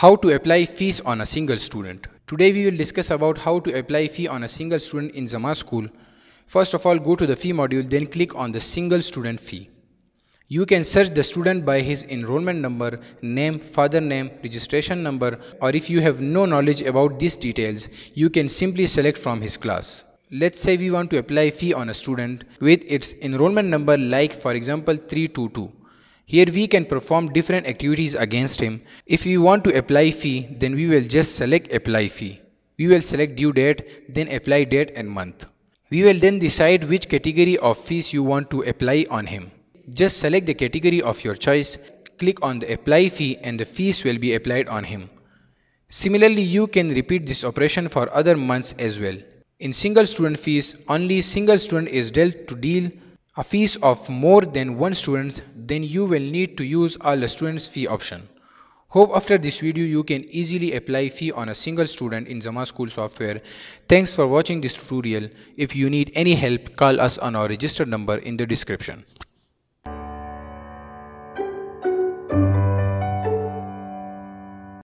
How to apply fees on a single student. Today we will discuss about how to apply fee on a single student in Zama school. First of all, go to the fee module, then click on the single student fee. You can search the student by his enrollment number, name, father name, registration number, or if you have no knowledge about these details, you can simply select from his class. Let's say we want to apply fee on a student with its enrollment number like for example 322. Here we can perform different activities against him. If we want to apply fee, then we will just select apply fee. We will select due date, then apply date and month. We will then decide which category of fees you want to apply on him. Just select the category of your choice, click on the apply fee and the fees will be applied on him. Similarly, you can repeat this operation for other months as well. In single student fees, only single student is dealt to deal a fees of more than one student, then you will need to use all the students fee option. Hope after this video you can easily apply fee on a single student in Zama School software. Thanks for watching this tutorial. If you need any help, call us on our registered number in the description.